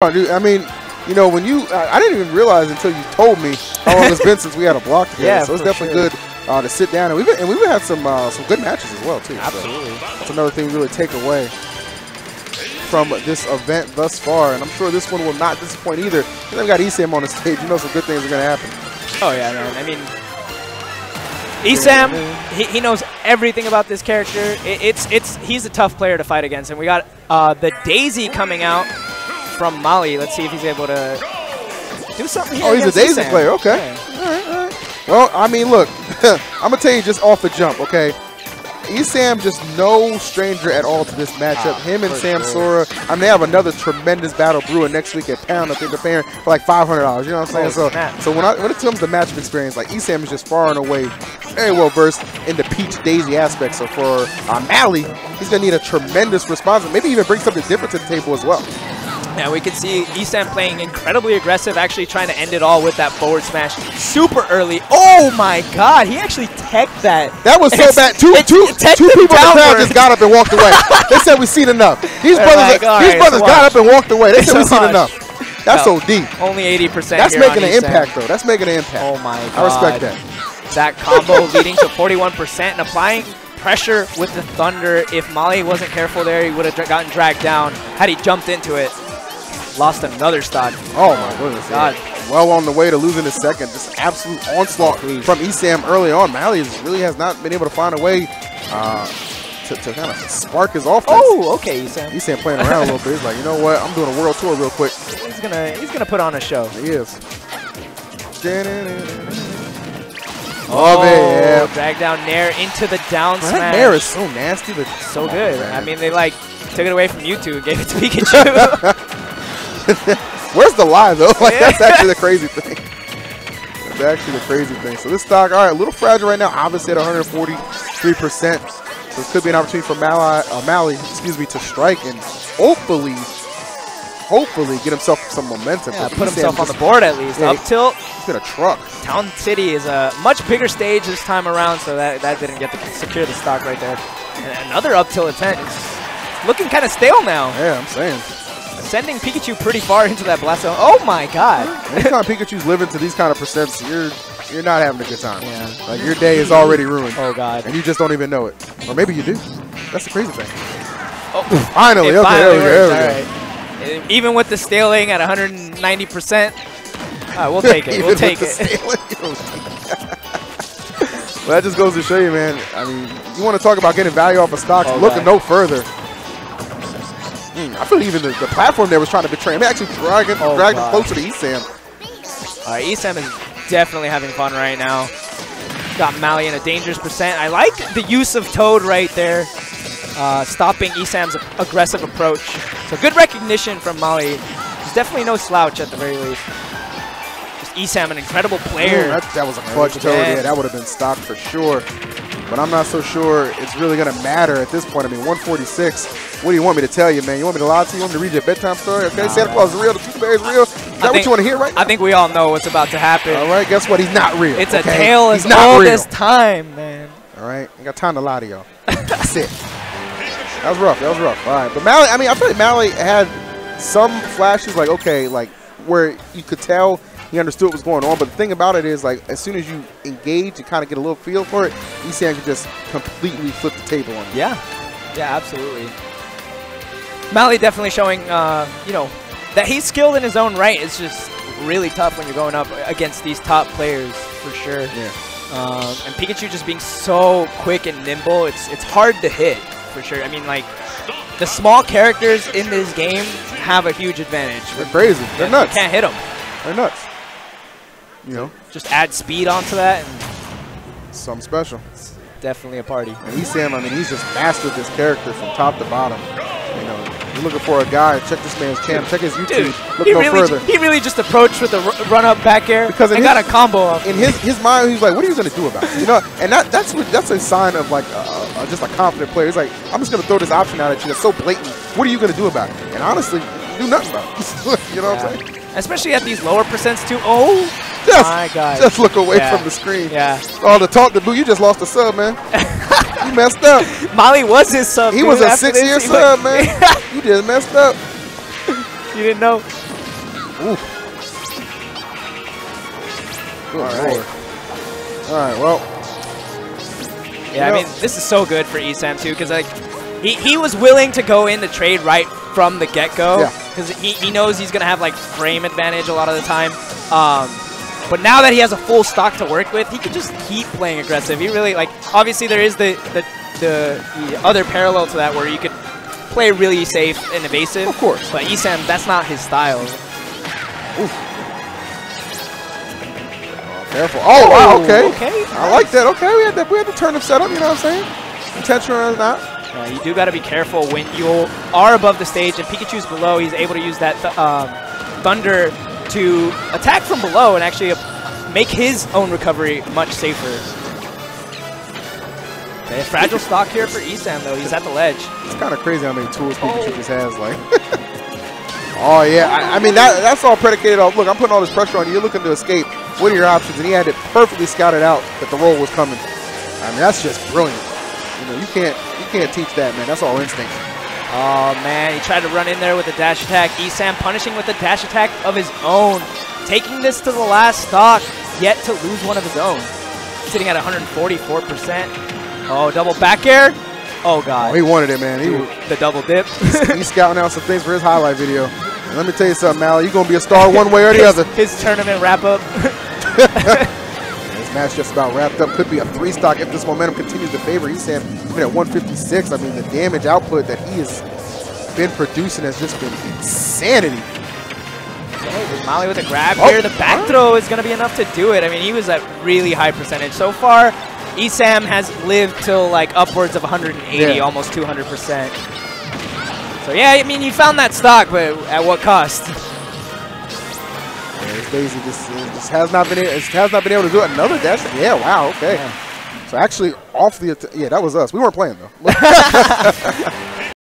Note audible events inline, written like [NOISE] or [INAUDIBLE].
I mean, you know, when you, I, didn't even realize until you told me how long it's been since we had a block [LAUGHS] together. Yeah, so it's definitely sure. good uh, to sit down and we've and we've had some uh, some good matches as well too. so Absolutely. that's another thing we really take away from this event thus far, and I'm sure this one will not disappoint either. We got ESAM on the [LAUGHS] stage. You know, some good things are going to happen. Oh yeah, man. I mean, Esam, he, he knows everything about this character. It, it's it's he's a tough player to fight against, and we got uh, the Daisy coming out from Mali. Let's see if he's able to do something here. Oh, he's a Daisy player. Okay. Yeah. All right, all right. Well, I mean, look, [LAUGHS] I'm gonna tell you just off the jump, okay? Esam just no stranger at all to this matchup. Ah, Him and Sam sure. Sora. I mean, they have another tremendous battle brewing next week at Pound. I think they're paying for like five hundred dollars. You know what I'm saying? Oh, so, snap. so when I when it comes to matchup experience, like Esam is just far and away very well versed in the Peach Daisy aspect. So for uh, Mally, he's gonna need a tremendous response, and maybe even bring something different to the table as well. Now we can see Esam playing incredibly aggressive, actually trying to end it all with that forward smash super early. Oh my god, he actually teched that. That was so bad. Two, two, two people in the crowd just got up and walked away. [LAUGHS] they said we've seen enough. These They're brothers, like, these right, brothers got up and walked away. They said we've [LAUGHS] seen enough. That's No. so deep. Only 80%. That's making an impact, though. That's making an impact. Oh my god. I respect that. That combo [LAUGHS] leading to 41% and applying pressure with the Thunder. If Mali wasn't careful there, he would have gotten dragged down had he jumped into it. Lost another stock. Oh my goodness. God. yeah. Well on the way to losing his second. Just absolute onslaught Please. from Esam early on. Mally really has not been able to find a way uh, to, to kind of spark his offense. Oh, okay, Esam. Esam playing around a little bit. He's like, you know what? I'm doing a world tour real quick. He's gonna he's gonna put on a show. He is. Love it, yeah. Drag down Nair into the down That smash. Nair is so nasty. But so good. man. I mean, they like took it away from Mewtwo and gave it to Pikachu. [LAUGHS] [LAUGHS] Where's the lie though? [LAUGHS] Like Yeah. that's actually the crazy thing. That's actually the crazy thing. So this stock, all right, a little fragile right now. Obviously at 143 percent. So this could be an opportunity for Mally, uh, Mally, excuse me, to strike and hopefully, hopefully get himself some momentum. yeah, put himself on the board at least. Yeah, Up tilt. He's been a truck. Town City is a much bigger stage this time around, so that, that didn't get to secure the stock right there. And another up tilt attempt. It's looking kind of stale now. Yeah, I'm saying. Sending Pikachu pretty far into that blast zone. Oh my god. Anytime Pikachu's living to these kind of percents, you're you're not having a good time. Yeah. Like your day is already ruined. Oh god. and you just don't even know it. Or maybe you do. That's the crazy thing. Oh, Finally, okay, finally there we go. There we go. all right. Even with the staling at 190%, uh, we'll take it. [LAUGHS] We'll take it. stealing, [LAUGHS] well, that just goes to show you, man. I mean, you want to talk about getting value off of stocks, Oh, look no further. I feel even the, the platform there was trying to betray him. They actually dragging, Oh, dragged him closer to Esam. Uh, Esam is definitely having fun right now. Got Mally in a dangerous percent. I like the use of Toad right there, uh, stopping Esam's aggressive approach. So good recognition from Mali. He's definitely no slouch at the very least. Just Esam, an incredible player. Ooh, that, that was a clutch Toad. toe. bad. Yeah, that would have been stopped for sure. But I'm not so sure it's really going to matter at this point. I mean, 146. What do you want me to tell you, man? You want me to lie to you? You want me to read you a bedtime story? Okay, Santa Claus is real. The Tooth Fairy is real. Is that what you want to hear right now? I think we all know what's about to happen. All right, guess what? He's not real. It's a tale as old real. as time, man. All right, ain't got time to lie to y'all. [LAUGHS] That's it. That was rough. That was rough. All right, but Mally. I mean, I feel like Mally had some flashes, like okay, like where you could tell he understood what was going on. But the thing about it is, like, as soon as you engage and kind of get a little feel for it, Esam could just completely flip the table on you. Yeah, yeah, absolutely. Mally definitely showing, uh, you know, that he's skilled in his own right. It's just really tough when you're going up against these top players, for sure. Yeah. Um, and Pikachu just being so quick and nimble, it's it's hard to hit, for sure. I mean, like, the small characters in this game have a huge advantage. They're crazy. They're You nuts. can't hit them. They're nuts. You know, Just add speed onto that, and something special. definitely a party. And Esam, I mean, he's just mastered this character from top to bottom. You're looking for a guy. Check this man's channel. Check his YouTube. Dude, Look he no really, further. he really just approached with a run up back air Because and his- got a combo off. in his his mind, he's like, "What are you going to do about it?" You know, and that that's what, that's a sign of like uh, just a confident player. He's like, "I'm just going to throw this option out at you that's so blatant. What are you going to do about it?" And honestly, do nothing about it. [LAUGHS] you know what I'm saying? Especially at these lower percents too. Oh Just, my god. just look away Yeah. from the screen. yeah. Oh, the talk to boo, you just lost a sub, man. [LAUGHS] you [LAUGHS] messed up. Mali was his sub. He dude. was a After six-year this, sub, was- man. [LAUGHS] You just messed up. you didn't know? Ooh. Good All right. All right, well. Yeah, I mean, this is so good for ESAM, too, because, like, he, he was willing to go in the trade right from the get-go because yeah. he, he knows he's going to have, like, frame advantage a lot of the time. Um, but now that he has a full stock to work with, he can just keep playing aggressive. He really, like, obviously there is the, the, the, the other parallel to that where you could play really safe and evasive. Of course. But ESAM, that's not his style. Oof. Oh, careful. Oh, wow, okay. Okay. I like that. Okay, we had to, we had to turn the setup, you know what I'm saying? Intentional or not. Uh, you do got to be careful when you are above the stage and Pikachu's below. He's able to use that th um, Thunder to attack from below and actually make his own recovery much safer. Okay, fragile stock here for ESAM, though. He's at the ledge. It's kind of crazy how many tools Pikachu oh. just has. Like, [LAUGHS] oh yeah, I, I, mean that that's all predicated on. Look, I'm putting all this pressure on you. You're looking to escape. What are your options? And he had it perfectly scouted out that the roll was coming. I mean, that's just brilliant. You know, you can't you can't teach that, man. That's all instinct. Oh, man, he tried to run in there with a dash attack. ESAM punishing with a dash attack of his own. Taking this to the last stock, yet to lose one of his own. Sitting at 144%. Oh, double back air. Oh, God. Oh, he wanted it, man. He Dude, the double dip. [LAUGHS] he's scouting out some things for his highlight video. And let me tell you something, Mal. You're going to be a star one way or the his, other. His tournament wrap-up. [LAUGHS] Match just about wrapped up. Could be a three stock if this momentum continues to favor Esam. Even at 156, I mean, the damage output that he has been producing has just been insanity. Okay, Mali with a grab oh, here. The back throw is going to be enough to do it. I mean, he was at really high percentage. So far, Esam has lived till like upwards of 180, yeah. almost 200%. So yeah, I mean, you found that stock, but at what cost? [LAUGHS] Daisy just, uh, just has not been able, has not been able to do it. Another dash. Yeah, wow, okay. Yeah. So actually, off the yeah, that was us. We weren't playing though. [LAUGHS]